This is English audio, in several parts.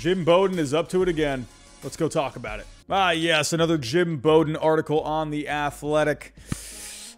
Jim Bowden is up to it again. Let's go talk about it. Ah, yes, another Jim Bowden article on The Athletic.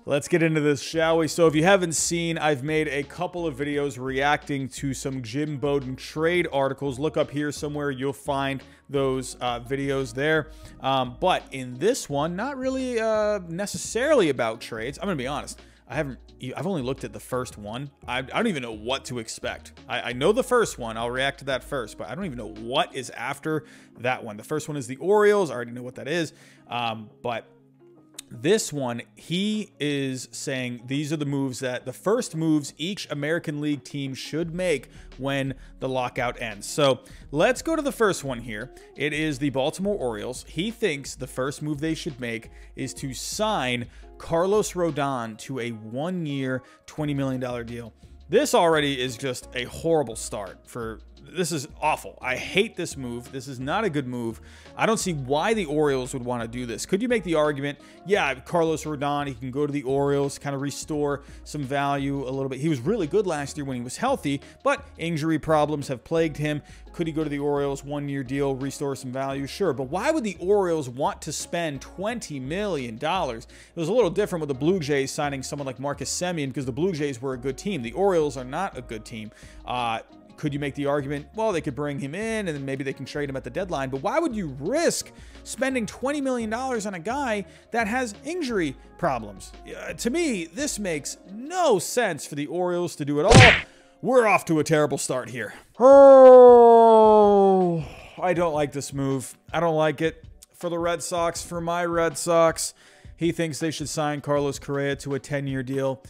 Let's get into this, shall we? So, if you haven't seen, I've made a couple of videos reacting to some Jim Bowden trade articles. Look up here somewhere, you'll find those uh, videos there. Um, but in this one, not really uh, necessarily about trades. I'm going to be honest. I haven't, I've only looked at the first one. I, I don't even know what to expect. I, I, know the first one. I'll react to that first, but I don't even know what is after that one. The first one is the Orioles. I already know what that is. Um, but this one, he is saying these are the moves that the first moves each American League team should make when the lockout ends. So let's go to the first one here. It is the Baltimore Orioles. He thinks the first move they should make is to sign Carlos Rodon to a one year, $20 million deal. This already is just a horrible start for this is awful. I hate this move. This is not a good move. I don't see why the Orioles would want to do this. Could you make the argument, yeah, Carlos Rodon, he can go to the Orioles, kind of restore some value a little bit. He was really good last year when he was healthy, but injury problems have plagued him. Could he go to the Orioles, one year deal, restore some value? Sure, but why would the Orioles want to spend $20 million? It was a little different with the Blue Jays signing someone like Marcus Semien because the Blue Jays were a good team. The Orioles are not a good team. Uh, could you make the argument, well, they could bring him in and then maybe they can trade him at the deadline, but why would you risk spending $20 million on a guy that has injury problems? Uh, to me, this makes no sense for the Orioles to do it all. We're off to a terrible start here. Oh, I don't like this move. I don't like it. For the Red Sox, for my Red Sox, he thinks they should sign Carlos Correa to a 10 year deal.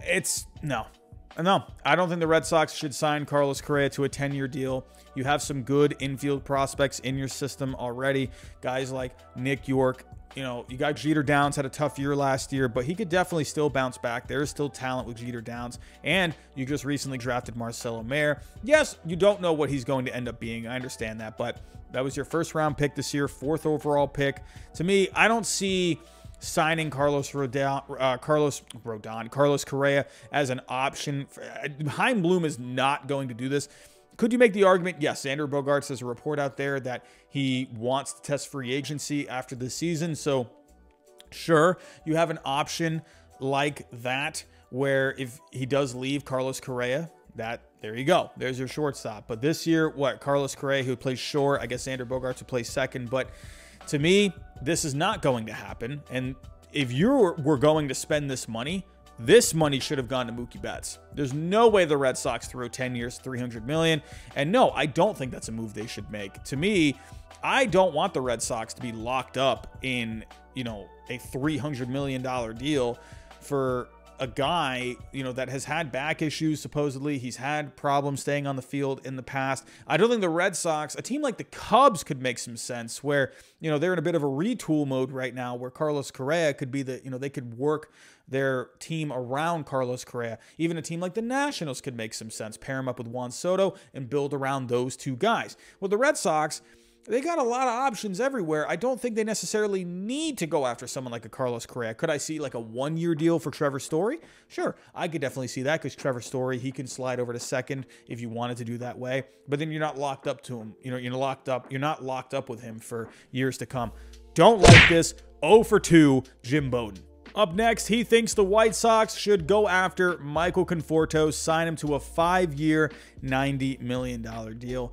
It's no, Uh, no, I don't think the Red Sox should sign Carlos Correa to a 10 year deal. You have some good infield prospects in your system already. Guys like Nick Yorke, You know, you got Jeter Downs had a tough year last year, but he could definitely still bounce back. There is still talent with Jeter Downs. And you just recently drafted Marcelo Mayer. Yes, you don't know what he's going to end up being. I understand that, but that was your first round pick this year, fourth overall pick. To me, I don't see signing Carlos Rodon, uh, Carlos Rodon, Carlos Correa as an option. Chaim Bloom is not going to do this. Could you make the argument? Yes, Xander Bogaerts has a report out there that he wants to test free agency after the season. So, sure, you have an option like that where if he does leave Carlos Correa, that there you go. There's your shortstop. But this year, what Carlos Correa, who plays short, I guess Xander Bogaerts would play second. But to me, this is not going to happen. And if you were going to spend this money, this money should have gone to Mookie Betts. There's no way the Red Sox throw 10 years, 300 million. And no, I don't think that's a move they should make. To me, I don't want the Red Sox to be locked up in, you know, a 300 million dollar deal for a guy, you know, that has had back issues, supposedly. He's had problems staying on the field in the past. I don't think the Red Sox, a team like the Cubs, could make some sense where, you know, they're in a bit of a retool mode right now where Carlos Correa could be the, you know, they could work their team around Carlos Correa. Even a team like the Nationals could make some sense. Pair him up with Juan Soto and build around those two guys. Well, the Red Sox, they got a lot of options everywhere. I don't think they necessarily need to go after someone like a Carlos Correa. Could I see like a one year deal for Trevor Story? Sure, I could definitely see that because Trevor Story, he can slide over to second if you wanted to do that way. But then you're not locked up to him. You know, you're locked up. You're not locked up with him for years to come. Don't like this. 0 for 2, Jim Bowden. Up next, he thinks the White Sox should go after Michael Conforto, sign him to a five year, $90 million deal.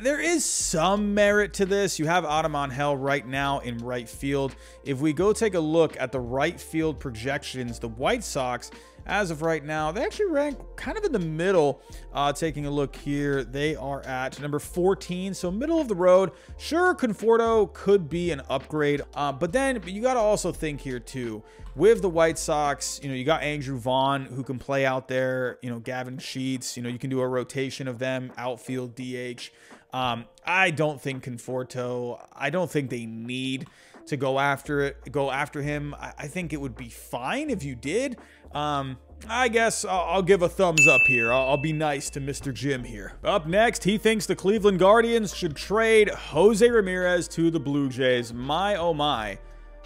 There is some merit to this. You have Adam Engel right now in right field. If we go take a look at the right field projections, the White Sox, as of right now, they actually rank kind of in the middle. Uh, taking a look here, they are at number 14, so middle of the road. Sure, Conforto could be an upgrade, uh, but then you got to also think here too. With the White Sox, you know, you got Andrew Vaughn who can play out there. You know, Gavin Sheets. You know, you can do a rotation of them outfield DH. Um, I don't think Conforto. I don't think they need to go after it. Go after him. I, I think it would be fine if you did. Um, I guess I'll, I'll, give a thumbs up here. I'll, I'll, be nice to Mr. Jim here. Up next, he thinks the Cleveland Guardians should trade Jose Ramirez to the Blue Jays. My oh my,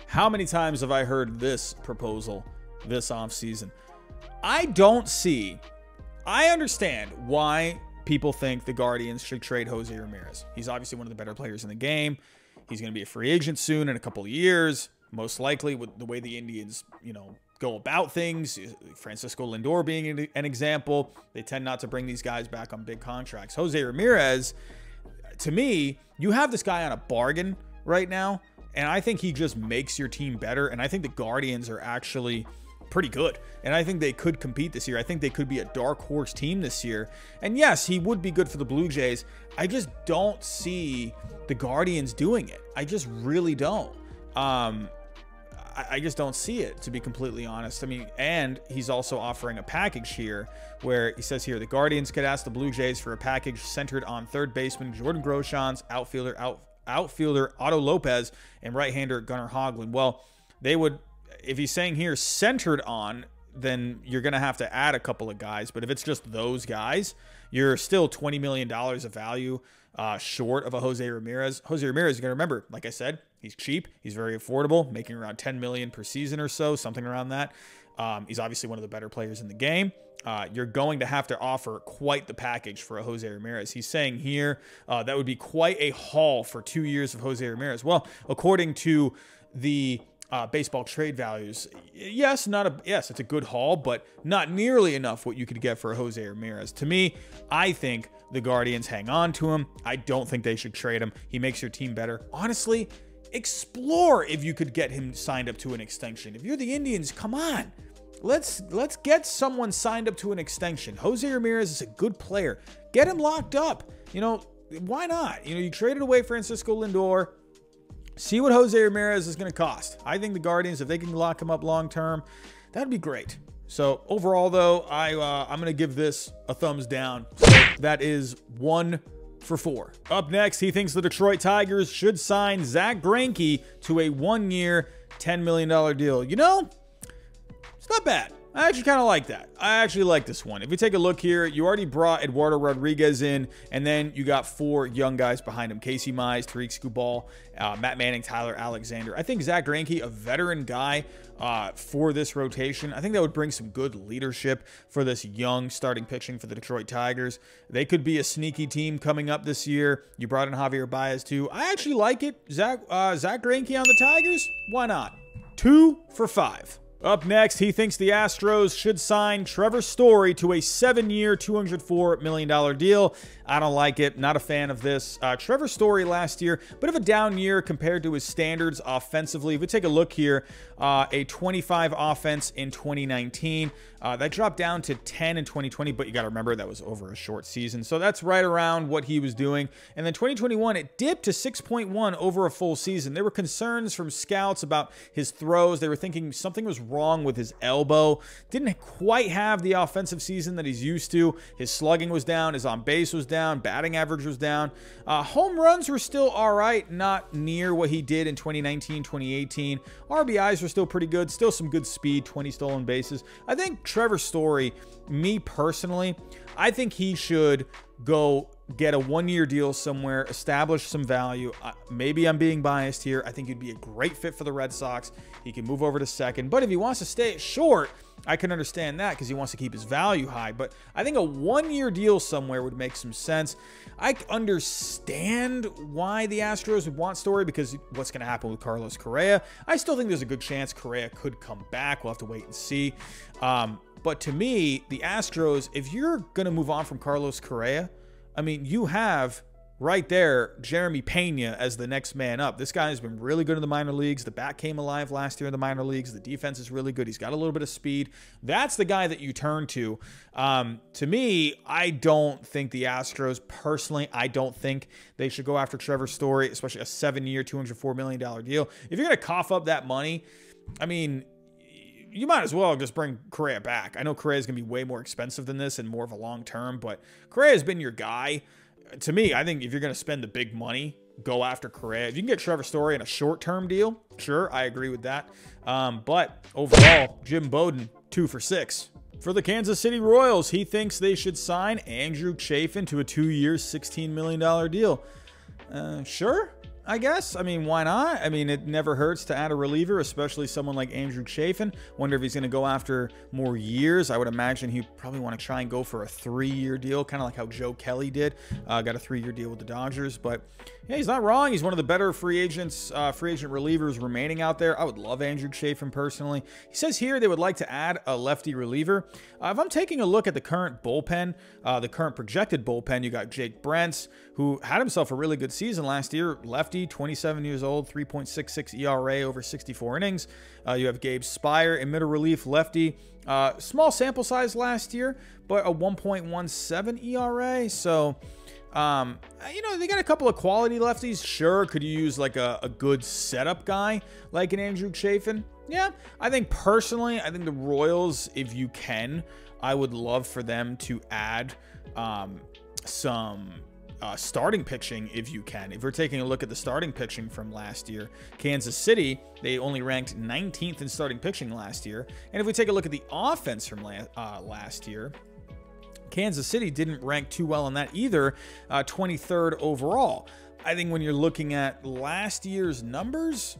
how many times have I heard this proposal this offseason? I don't see, I understand why people think the Guardians should trade Jose Ramirez. He's obviously one of the better players in the game. He's going to be a free agent soon in a couple of years, most likely with the way the Indians, you know, go about things. Francisco Lindor being an example. They tend not to bring these guys back on big contracts. Jose Ramirez, to me, you have this guy on a bargain right now, and I think he just makes your team better. And I think the Guardians are actually pretty good. And I think they could compete this year. I think they could be a dark horse team this year. And yes, he would be good for the Blue Jays. I just don't see the Guardians doing it. I just really don't. Um, I, just don't see it, to be completely honest. I mean, and he's also offering a package here where he says here the Guardians could ask the Blue Jays for a package centered on third baseman Jordan Groshans, outfielder, out, outfielder Otto Lopez, and right hander Gunnar Hoglund. Well, they would if he's saying here centered on, then you're going to have to add a couple of guys. But if it's just those guys, you're still $20 million of value uh, short of a Jose Ramirez. Jose Ramirez, you got to remember, like I said, he's cheap. He's very affordable, making around 10 million per season or so, something around that. Um, he's obviously one of the better players in the game. Uh, you're going to have to offer quite the package for a Jose Ramirez. He's saying here uh, that would be quite a haul for two years of Jose Ramirez. Well, according to the uh, baseball trade values. Yes, not a yes, it's a good haul, but not nearly enough what you could get for Jose Ramirez. To me, I think the Guardians hang on to him. I don't think they should trade him. He makes your team better. Honestly, explore if you could get him signed up to an extension. If you're the Indians, come on. Let's let's get someone signed up to an extension. Jose Ramirez is a good player. Get him locked up. You know, why not? You know, you traded away Francisco Lindor. See what Jose Ramirez is going to cost. I think the Guardians, if they can lock him up long term, that'd be great. So overall, though, I uh, I'm going to give this a thumbs down. that is one for four. Up next, he thinks the Detroit Tigers should sign Zack Greinke to a one-year, $10 million deal. You know, it's not bad. I actually kind of like that. I actually like this one. If you take a look here, you already brought Eduardo Rodriguez in, and then you got four young guys behind him. Casey Mize, Tarik Skubal, uh, Matt Manning, Tyler Alexander. I think Zack Greinke, a veteran guy uh, for this rotation, I think that would bring some good leadership for this young starting pitching for the Detroit Tigers. They could be a sneaky team coming up this year. You brought in Javier Baez too. I actually like it. Zack, uh, Zack Greinke on the Tigers? Why not? Two for five. Up next, he thinks the Astros should sign Trevor Story to a seven year, $204 million deal. I don't like it. Not a fan of this. Uh, Trevor Story last year, bit of a down year compared to his standards offensively. If we take a look here, uh, a 25 offense in 2019. Uh, that dropped down to 10 in 2020, but you got to remember that was over a short season. So that's right around what he was doing. And then 2021, it dipped to 6.1 over a full season. There were concerns from scouts about his throws. They were thinking something was wrong with his elbow. Didn't quite have the offensive season that he's used to. His slugging was down, his on base was down, batting average was down. Uh, home runs were still all right, not near what he did in 2019, 2018. RBIs were still pretty good, still some good speed, 20 stolen bases. I think Trevor Story, me personally, I think he should go get a one year deal somewhere, establish some value. Maybe I'm being biased here. I think he'd be a great fit for the Red Sox. He can move over to second. But if he wants to stay short, I can understand that because he wants to keep his value high. But I think a one year deal somewhere would make some sense. I understand why the Astros would want Story because what's going to happen with Carlos Correa. I still think there's a good chance Correa could come back. We'll have to wait and see. Um, but to me, the Astros, if you're going to move on from Carlos Correa, I mean, you have right there Jeremy Pena as the next man up. This guy has been really good in the minor leagues. The bat came alive last year in the minor leagues. The defense is really good. He's got a little bit of speed. That's the guy that you turn to. Um, to me, I don't think the Astros, personally, I don't think they should go after Trevor Story, especially a seven year, $204 million deal. If you're going to cough up that money, I mean, you might as well just bring Correa back. I know Correa is going to be way more expensive than this and more of a long term, but Correa has been your guy. To me, I think if you're going to spend the big money, go after Correa. If you can get Trevor Story in a short term deal, sure, I agree with that. Um, but overall, Jim Bowden, two for six. For the Kansas City Royals, he thinks they should sign Andrew Chafin to a two year, $16 million deal. Uh, sure. I guess. I mean, why not? I mean, it never hurts to add a reliever, especially someone like Andrew Chafin. Wonder if he's going to go after more years. I would imagine he probably want to try and go for a three-year deal, kind of like how Joe Kelly did. Uh, got a three-year deal with the Dodgers, but yeah, he's not wrong. He's one of the better free agents, uh, free agent relievers remaining out there. I would love Andrew Chafin personally. He says here they would like to add a lefty reliever. Uh, if I'm taking a look at the current bullpen, uh, the current projected bullpen, you got Jake Brentz, who had himself a really good season last year. Lefty, 27 years old, 3.66 ERA over 64 innings. Uh, you have Gabe Speier in middle relief, lefty. Uh, small sample size last year, but a 1.17 ERA. So, um, you know, they got a couple of quality lefties. Sure, could you use like a, a good setup guy like an Andrew Chafin? Yeah, I think personally, I think the Royals, if you can, I would love for them to add um, some uh, starting pitching if you can. If we're taking a look at the starting pitching from last year, Kansas City, they only ranked 19th in starting pitching last year. And if we take a look at the offense from la uh, last year, Kansas City didn't rank too well on that either, uh, 23rd overall. I think when you're looking at last year's numbers,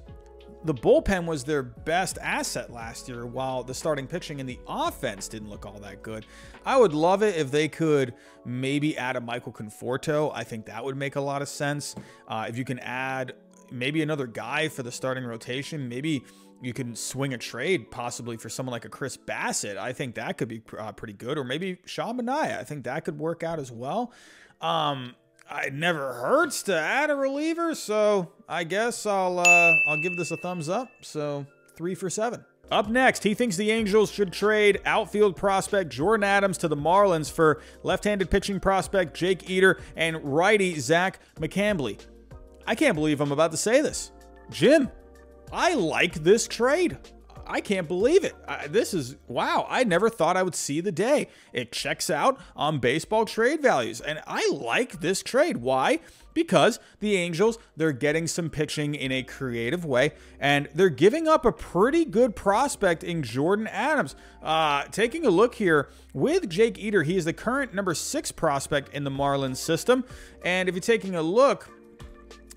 the bullpen was their best asset last year, while the starting pitching and the offense didn't look all that good. I would love it if they could maybe add a Michael Conforto. I think that would make a lot of sense. Uh, if you can add maybe another guy for the starting rotation, maybe you can swing a trade possibly for someone like a Chris Bassitt. I think that could be uh, pretty good. Or maybe Sean Manaea. I think that could work out as well. Um, it never hurts to add a reliever, so I guess I'll uh, I'll give this a thumbs up. So three for seven. Up next, he thinks the Angels should trade outfield prospect Jordan Adams to the Marlins for left-handed pitching prospect Jake Eder and righty Zach McCambley. I can't believe I'm about to say this. Jim, I like this trade. I can't believe it. I, this is wow. I never thought I would see the day. It checks out on baseball trade values, and I like this trade. Why? Because the Angels, they're getting some pitching in a creative way, and they're giving up a pretty good prospect in Jordan Adams. Uh, taking a look here with Jake Eder, he is the current number six prospect in the Marlins system. And if you're taking a look,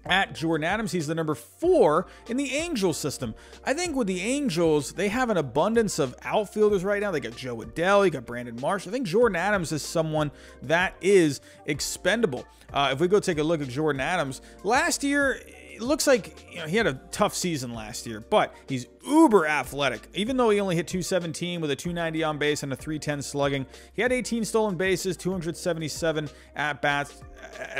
at Jordan Adams. He's the number four in the Angels system. I think with the Angels, they have an abundance of outfielders right now. They got Jo Adell, you got Brandon Marsh. I think Jordan Adams is someone that is expendable. Uh, if we go take a look at Jordan Adams, last year, it looks like you know he had a tough season last year, but he's uber athletic. Even though he only hit 217 with a 290 on base and a 310 slugging, he had 18 stolen bases, 277 at bats.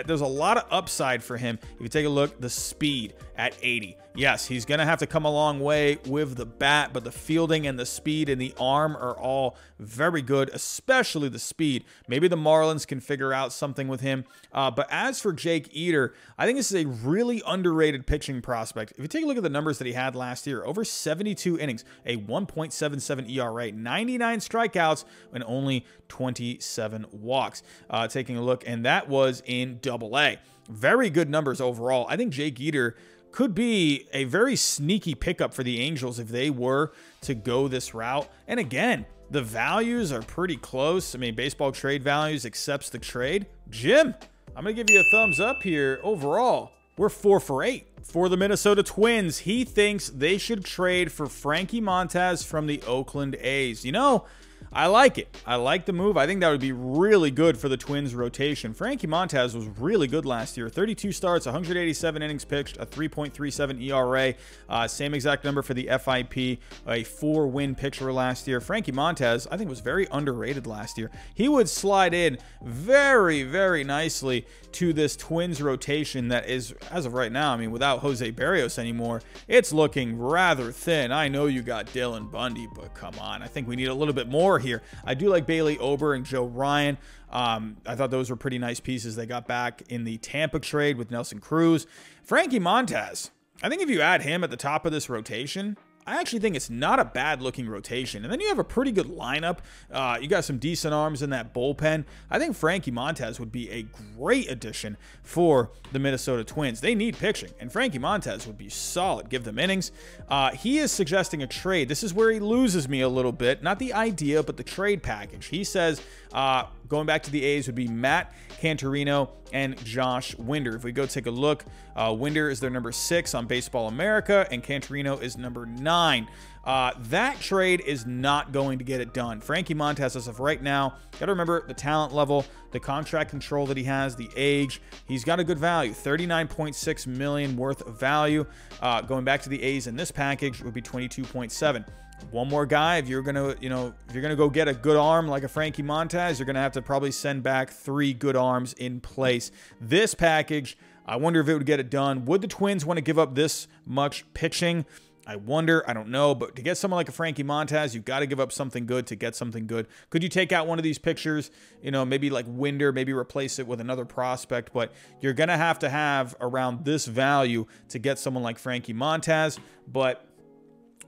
There's a lot of upside for him. If you take a look, the speed at 80. Yes, he's going to have to come a long way with the bat, but the fielding and the speed and the arm are all very good, especially the speed. Maybe the Marlins can figure out something with him. Uh, but as for Jake Eder, I think this is a really underrated pitching prospect. If you take a look at the numbers that he had last year, over 72 innings, a 1.77 ERA, 99 strikeouts, and only 27 walks. Uh, taking a look, and that was in double A. Very good numbers overall. I think Jake Eder could be a very sneaky pickup for the Angels if they were to go this route. And again, the values are pretty close. I mean, baseball trade values accepts the trade. Jim, I'm going to give you a thumbs up here overall. We're four for eight. For the Minnesota Twins, he thinks they should trade for Frankie Montas from the Oakland A's. You know, I like it. I like the move. I think that would be really good for the Twins rotation. Frankie Montas was really good last year. 32 starts, 187 innings pitched, a 3.37 ERA. Uh, same exact number for the FIP, a four-win pitcher last year. Frankie Montas, I think, was very underrated last year. He would slide in very, very nicely to this Twins rotation that is, as of right now, I mean, without Jose Berrios anymore, it's looking rather thin. I know you got Dylan Bundy, but come on. I think we need a little bit more here. I do like Bailey Ober and Joe Ryan. Um, I thought those were pretty nice pieces they got back in the Tampa trade with Nelson Cruz. Frankie Montas, I think if you add him at the top of this rotation, I actually think it's not a bad looking rotation. And then you have a pretty good lineup. Uh, you got some decent arms in that bullpen. I think Frankie Montas would be a great addition for the Minnesota Twins. They need pitching, and Frankie Montas would be solid. Give them innings. Uh, he is suggesting a trade. This is where he loses me a little bit. Not the idea, but the trade package. He says, uh, Going back to the A's would be Matt Canterino and Josh Winder. If we go take a look, uh, Winder is their number six on Baseball America, and Canterino is number nine. Uh, that trade is not going to get it done. Frankie Montas, as of right now, got to remember the talent level, the contract control that he has, the age. He's got a good value, 39.6 million worth of value. Uh, going back to the A's in this package would be 22.7 one more guy. If you're gonna, you know, if you're gonna go get a good arm like a Frankie Montas, you're gonna have to probably send back three good arms in place. This package, I wonder if it would get it done. Would the Twins want to give up this much pitching? I wonder. I don't know. But to get someone like a Frankie Montas, you've got to give up something good to get something good. Could you take out one of these pictures, you know, maybe like Winder, maybe replace it with another prospect? But you're going to have to have around this value to get someone like Frankie Montas. But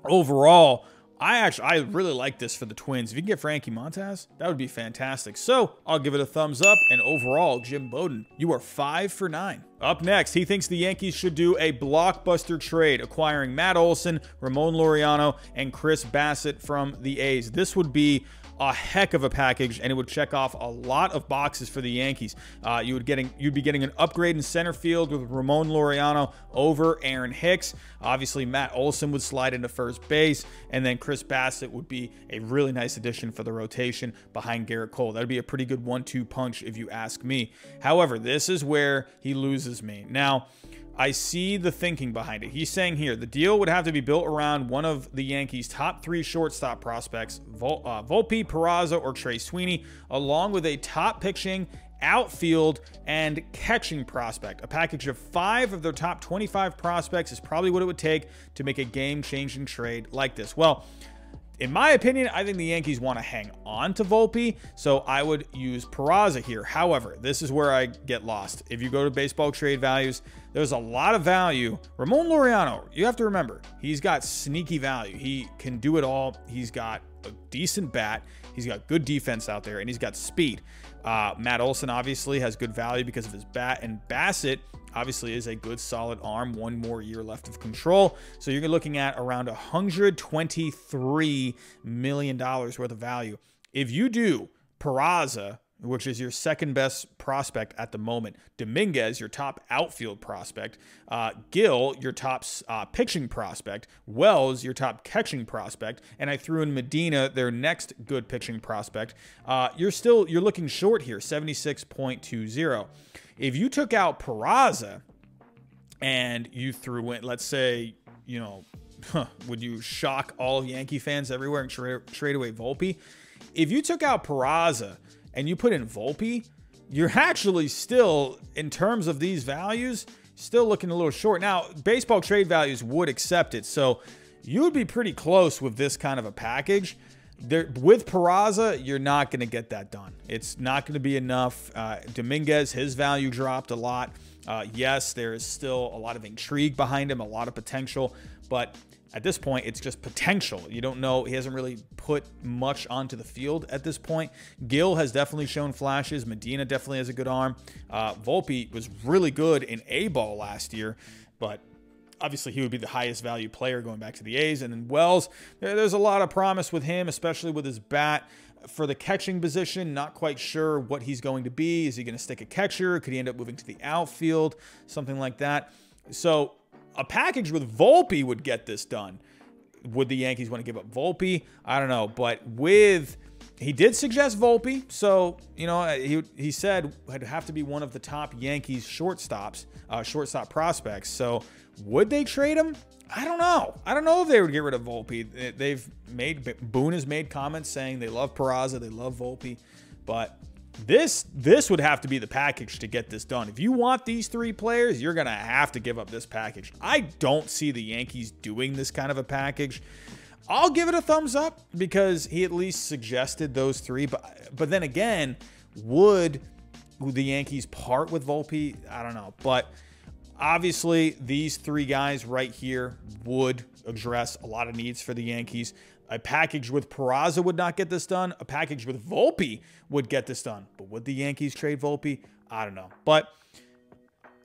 overall, I actually I really like this for the Twins. If you can get Frankie Montas, that would be fantastic. So I'll give it a thumbs up. And overall, Jim Bowden, you are five for nine. Up next, he thinks the Yankees should do a blockbuster trade, acquiring Matt Olson, Ramon Laureano, and Chris Bassitt from the A's. This would be a heck of a package, and it would check off a lot of boxes for the Yankees. Uh, you would getting you'd be getting an upgrade in center field with Ramon Laureano over Aaron Hicks. Obviously, Matt Olson would slide into first base, and then Chris Bassitt would be a really nice addition for the rotation behind Gerrit Cole. That would be a pretty good one-two punch if you ask me. However, this is where he loses me. Now, I see the thinking behind it. He's saying here the deal would have to be built around one of the Yankees' top three shortstop prospects, Vol- uh, Volpe, Peraza, or Trey Sweeney, along with a top pitching, outfield, and catching prospect. A package of five of their top 25 prospects is probably what it would take to make a game changing trade like this. Well, in my opinion, I think the Yankees want to hang on to Volpe, so I would use Peraza here. However, this is where I get lost. If you go to baseball trade values, there's a lot of value. Ramon Laureano, you have to remember, he's got sneaky value. He can do it all. He's got a decent bat. He's got good defense out there, and he's got speed. Uh, Matt Olson obviously has good value because of his bat, and Bassitt obviously is a good solid arm. One more year left of control. So you're looking at around $123 million worth of value. If you do Peraza, which is your second best prospect at the moment. Dominguez, your top outfield prospect. Uh, Gil, your top uh, pitching prospect. Wells, your top catching prospect. And I threw in Medina, their next good pitching prospect. Uh, you're still you're looking short here, 76.20. If you took out Peraza and you threw in, let's say, you know, would you shock all Yankee fans everywhere and tra- trade away Volpe? If you took out Peraza and you put in Volpe, you're actually still, in terms of these values, still looking a little short. Now, baseball trade values would accept it, so you would be pretty close with this kind of a package. There, with Peraza, you're not going to get that done. It's not going to be enough. Uh, Dominguez, his value dropped a lot. Uh, yes, there is still a lot of intrigue behind him, a lot of potential, but at this point, it's just potential. You don't know. He hasn't really put much onto the field at this point. Gil has definitely shown flashes. Medina definitely has a good arm. Uh, Volpe was really good in A ball last year, but obviously he would be the highest value player going back to the A's. And then Wells, there's a lot of promise with him, especially with his bat. For the catching position, not quite sure what he's going to be. Is he going to stick a catcher? Could he end up moving to the outfield? Something like that. So a package with Volpe would get this done. Would the Yankees want to give up Volpe? I don't know. But with he did suggest Volpe, so you know he he said would have to be one of the top Yankees shortstops, uh, shortstop prospects. So would they trade him? I don't know. I don't know if they would get rid of Volpe. They've made Boone has made comments saying they love Peraza, they love Volpe, but this this would have to be the package to get this done. If you want these three players, you're gonna have to give up this package. I don't see the Yankees doing this kind of a package. I'll give it a thumbs up because he at least suggested those three. But but then again, would the Yankees part with Volpe? I don't know, but Obviously, these three guys right here would address a lot of needs for the Yankees. A package with Peraza would not get this done. A package with Volpe would get this done. But would the Yankees trade Volpe? I don't know. But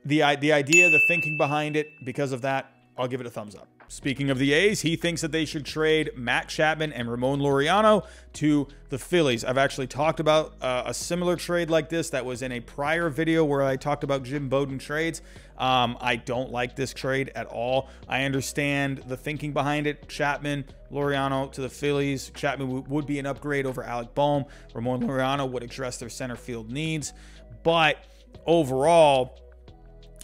the, the idea, the thinking behind it, because of that, I'll give it a thumbs up. Speaking of the A's, he thinks that they should trade Matt Chapman and Ramon Laureano to the Phillies. I've actually talked about uh, a similar trade like this that was in a prior video where I talked about Jim Bowden trades. Um, I don't like this trade at all. I understand the thinking behind it. Chapman, Laureano to the Phillies. Chapman would be an upgrade over Alec Bohm. Ramon Laureano would address their center field needs. But overall,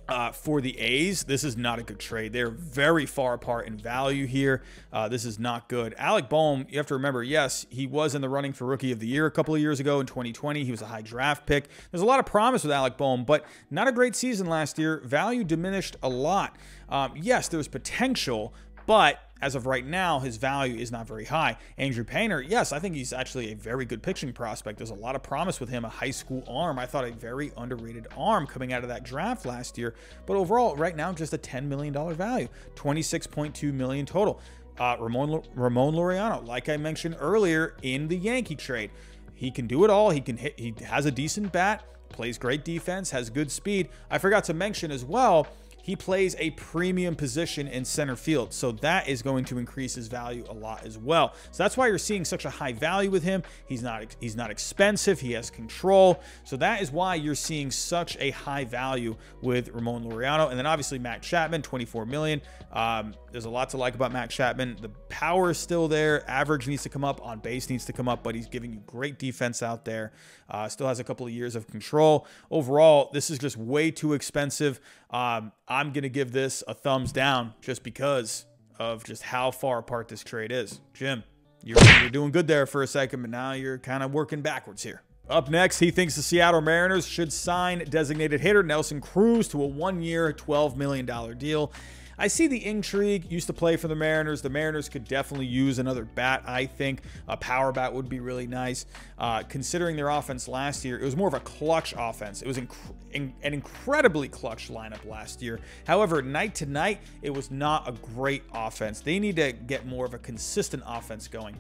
uh, for the A's, this is not a good trade. They're very far apart in value here. Uh, this is not good. Alec Bohm, you have to remember, yes, he was in the running for Rookie of the Year a couple of years ago in 2020. He was a high draft pick. There's a lot of promise with Alec Bohm, but not a great season last year. Value diminished a lot. Um, yes, there was potential, but as of right now, his value is not very high. Andrew Painter, yes, I think he's actually a very good pitching prospect. There's a lot of promise with him, a high school arm. I thought a very underrated arm coming out of that draft last year. But overall, right now, just a $10 million value, 26.2 million total. Uh, Ramon, Ramon Laureano, like I mentioned earlier in the Yankee trade, he can do it all. He can hit, he has a decent bat, plays great defense, has good speed. I forgot to mention as well, he plays a premium position in center field. So that is going to increase his value a lot as well. So that's why you're seeing such a high value with him. He's not he's not expensive. He has control. So that is why you're seeing such a high value with Ramon Laureano. And then obviously Matt Chapman, 24 million. Um, there's a lot to like about Matt Chapman. The power is still there. Average needs to come up. On base needs to come up, but he's giving you great defense out there. Uh, still has a couple of years of control. Overall, this is just way too expensive. Um, I'm going to give this a thumbs down just because of just how far apart this trade is. Jim, you're, you're doing good there for a second, but now you're kind of working backwards here. Up next, he thinks the Seattle Mariners should sign designated hitter Nelson Cruz to a one year, $12 million deal. I see the intrigue. Used to play for the Mariners. The Mariners could definitely use another bat. I think a power bat would be really nice. Uh, considering their offense last year, it was more of a clutch offense. It was inc in, an incredibly clutch lineup last year. However, night to night, it was not a great offense. They need to get more of a consistent offense going.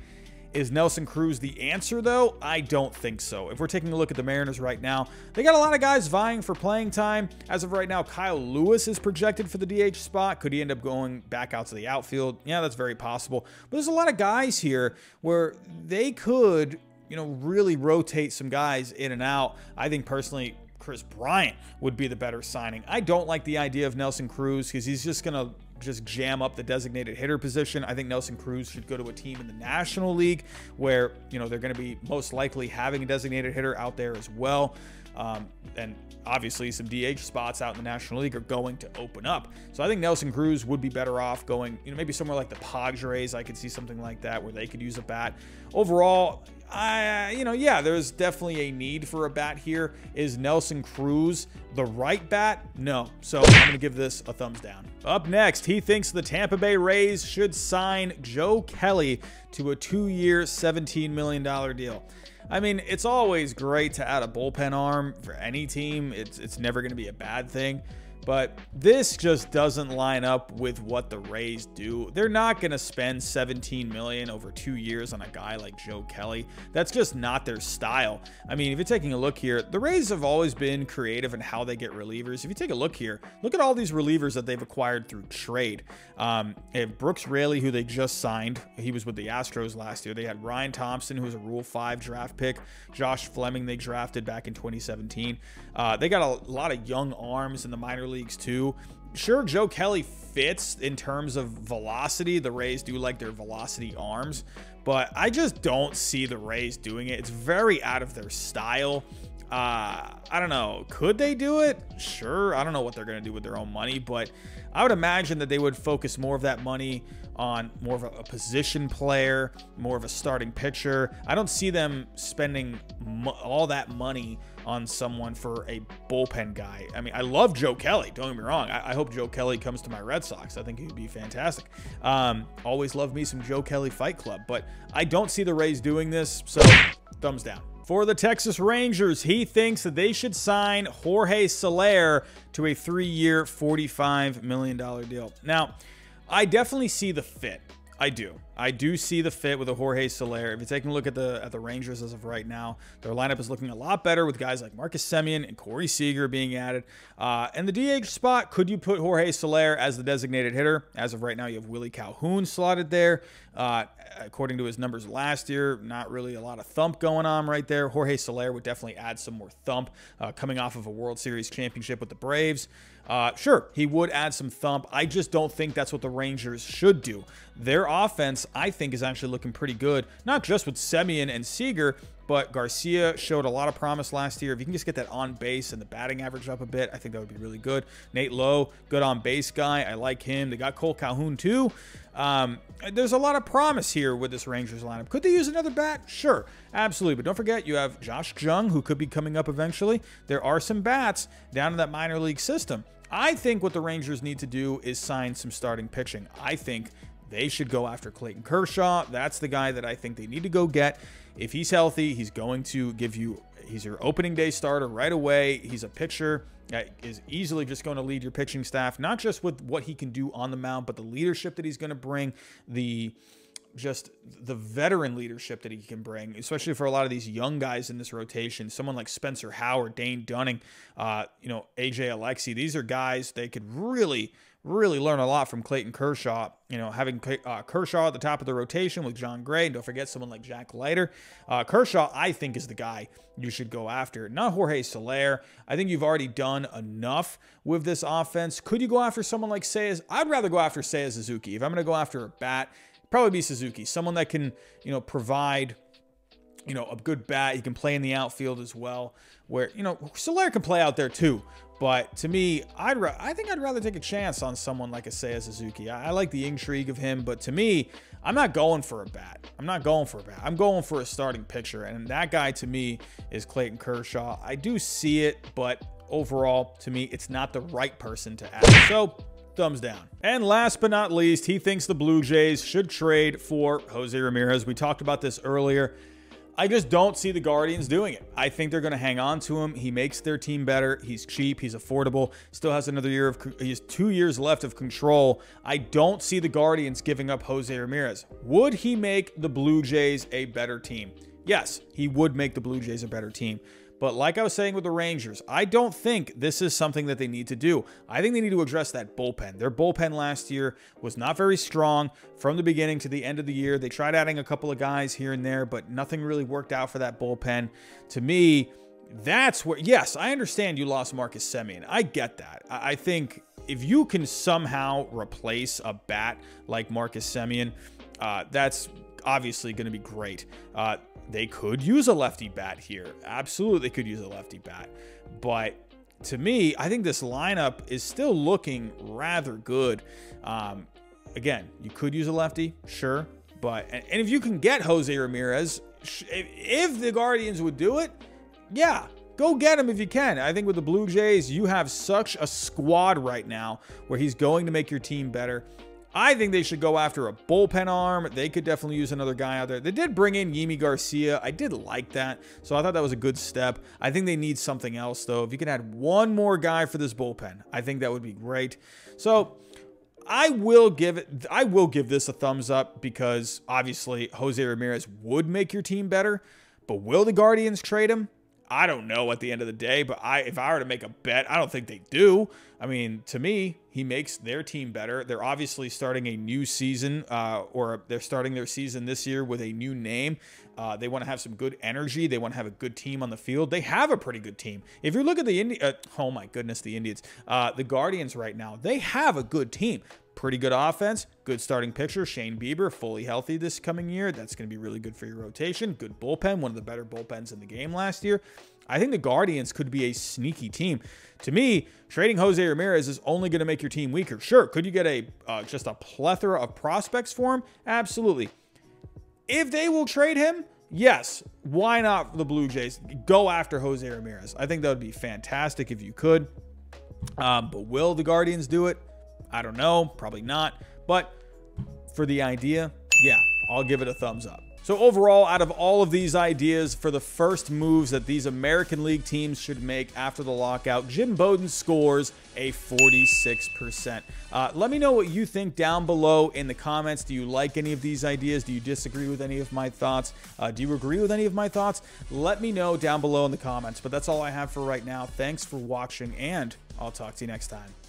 Is Nelson Cruz the answer, though? I don't think so. If we're taking a look at the Mariners right now, they got a lot of guys vying for playing time. As of right now, Kyle Lewis is projected for the DH spot. Could he end up going back out to the outfield? Yeah, that's very possible. But there's a lot of guys here where they could, you know, really rotate some guys in and out. I think personally, Kris Bryant would be the better signing. I don't like the idea of Nelson Cruz because he's just going to just jam up the designated hitter position. I think Nelson Cruz should go to a team in the National League where, you know, they're going to be most likely having a designated hitter out there as well. Um, and obviously, some DH spots out in the National League are going to open up. So I think Nelson Cruz would be better off going, you know, maybe somewhere like the Padres. I could see something like that where they could use a bat. Overall, I, you know, yeah, there's definitely a need for a bat here. Is Nelson Cruz the right bat? No. So I'm going to give this a thumbs down. Up next, he thinks the Tampa Bay Rays should sign Joe Kelly to a two year, $17 million deal. I mean, it's always great to add a bullpen arm for any team. It's, it's never going to be a bad thing. But this just doesn't line up with what the Rays do. They're not going to spend 17 million over 2 years on a guy like Joe Kelly. That's just not their style. I mean, if you're taking a look here, the Rays have always been creative in how they get relievers. If you take a look here, look at all these relievers that they've acquired through trade. Um, Brooks Raley, who they just signed. He was with the Astros last year. They had Ryan Thompson, who was a Rule 5 draft pick. Josh Fleming, they drafted back in 2017. Uh, they got a lot of young arms in the minor league leagues too. Sure, Joe Kelly fits in terms of velocity. The Rays do like their velocity arms, but I just don't see the Rays doing it. It's very out of their style. Uh, I don't know. Could they do it? Sure. I don't know what they're going to do with their own money, but I would imagine that they would focus more of that money on more of a, a position player, more of a starting pitcher. I don't see them spending all that money on someone for a bullpen guy. I mean, I love Joe Kelly. Don't get me wrong. I, I hope Joe Kelly comes to my Red Sox. I think he would be fantastic. Um, always love me some Joe Kelly Fight Club, but I don't see the Rays doing this. So, thumbs down. For the Texas Rangers, he thinks that they should sign Jorge Soler to a three year, $45 million deal. Now, I definitely see the fit. I do. I do see the fit with a Jorge Soler. If you're taking a look at the at the Rangers as of right now, their lineup is looking a lot better with guys like Marcus Semien and Corey Seager being added. Uh, and the DH spot, could you put Jorge Soler as the designated hitter? As of right now, you have Willie Calhoun slotted there. Uh, according to his numbers last year, not really a lot of thump going on right there. Jorge Soler would definitely add some more thump uh, coming off of a World Series championship with the Braves. Uh, sure, he would add some thump. I just don't think that's what the Rangers should do. Their offense, I think, is actually looking pretty good, not just with Semien and Seager, but Garcia showed a lot of promise last year. If you can just get that on base and the batting average up a bit, I think that would be really good. Nate Lowe, good on base guy. I like him. They got Kole Calhoun too. Um, there's a lot of promise here with this Rangers lineup. Could they use another bat? Sure, absolutely. But don't forget, you have Josh Jung, who could be coming up eventually. There are some bats down in that minor league system. I think what the Rangers need to do is sign some starting pitching. I think they should go after Clayton Kershaw. That's the guy that I think they need to go get. If he's healthy, he's going to give you, he's your opening day starter right away. He's a pitcher that is easily just going to lead your pitching staff, not just with what he can do on the mound, but the leadership that he's going to bring, the just the veteran leadership that he can bring, especially for a lot of these young guys in this rotation. Someone like Spencer Howard, Dane Dunning, uh, you know, AJ Alexy. These are guys they could really really learn a lot from Clayton Kershaw. You know, having uh, Kershaw at the top of the rotation with Jon Gray. And don't forget someone like Jack Leiter. Uh, Kershaw, I think, is the guy you should go after. Not Jorge Soler. I think you've already done enough with this offense. Could you go after someone like Seiya? I'd rather go after Seiya Suzuki. If I'm going to go after a bat, probably be Suzuki. Someone that can, you know, provide you know, a good bat. He can play in the outfield as well. Where you know Soler can play out there too, but to me, I'd I think I'd rather take a chance on someone like a Seiya Suzuki. I, I like the intrigue of him, but to me, I'm not going for a bat. I'm not going for a bat. I'm going for a starting pitcher, and that guy to me is Clayton Kershaw. I do see it, but overall, to me, it's not the right person to add. So thumbs down. And last but not least, he thinks the Blue Jays should trade for Jose Ramirez. We talked about this earlier. I just don't see the Guardians doing it. I think they're going to hang on to him. He makes their team better. He's cheap. He's affordable. Still has another year of, he has two years left of control. I don't see the Guardians giving up Jose Ramirez. Would he make the Blue Jays a better team? Yes, he would make the Blue Jays a better team. But like I was saying with the Rangers, I don't think this is something that they need to do. I think they need to address that bullpen. Their bullpen last year was not very strong from the beginning to the end of the year. They tried adding a couple of guys here and there, but nothing really worked out for that bullpen. To me, that's where, yes, I understand you lost Marcus Semien. I get that. I think if you can somehow replace a bat like Marcus Semien, uh, that's obviously going to be great. Uh, they could use a lefty bat here. Absolutely, they could use a lefty bat. But to me, I think this lineup is still looking rather good. Um, again, you could use a lefty, sure. But, and, and if you can get Jose Ramirez, if the Guardians would do it, yeah, go get him if you can. I think with the Blue Jays, you have such a squad right now where he's going to make your team better. I think they should go after a bullpen arm. They could definitely use another guy out there. They did bring in Yimi Garcia. I did like that. So I thought that was a good step. I think they need something else, though. If you could add one more guy for this bullpen, I think that would be great. So I will give it I will give this a thumbs up because obviously Jose Ramirez would make your team better. But will the Guardians trade him? I don't know at the end of the day, but I if I were to make a bet, I don't think they do. I mean, to me, he makes their team better. They're obviously starting a new season, uh, or they're starting their season this year with a new name. Uh, they want to have some good energy. They want to have a good team on the field. They have a pretty good team. If you look at the Indi- uh, oh my goodness, the Indians, uh, the Guardians right now, they have a good team. Pretty good offense, good starting pitcher. Shane Bieber, fully healthy this coming year. That's going to be really good for your rotation. Good bullpen, one of the better bullpens in the game last year. I think the Guardians could be a sneaky team. To me, trading Jose Ramirez is only going to make your team weaker. Sure, could you get a uh, just a plethora of prospects for him? Absolutely. If they will trade him, yes, why not the Blue Jays go after Jose Ramirez? I think that would be fantastic if you could. Um, but will the Guardians do it? I don't know, probably not. But for the idea, yeah, I'll give it a thumbs up. So, overall, out of all of these ideas for the first moves that these American League teams should make after the lockout, Jim Bowden scores a 46%. Uh, let me know what you think down below in the comments. Do you like any of these ideas? Do you disagree with any of my thoughts? Uh, do you agree with any of my thoughts? Let me know down below in the comments. But that's all I have for right now. Thanks for watching, and I'll talk to you next time.